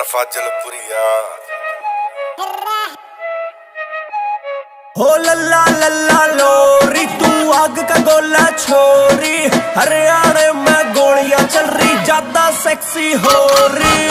रफाजलपुरिया हो लल्ला लल्ला लोरी तू आग का गोला छोरी हरियाणा में गोलियां चल रही ज्यादा सेक्सी हो रही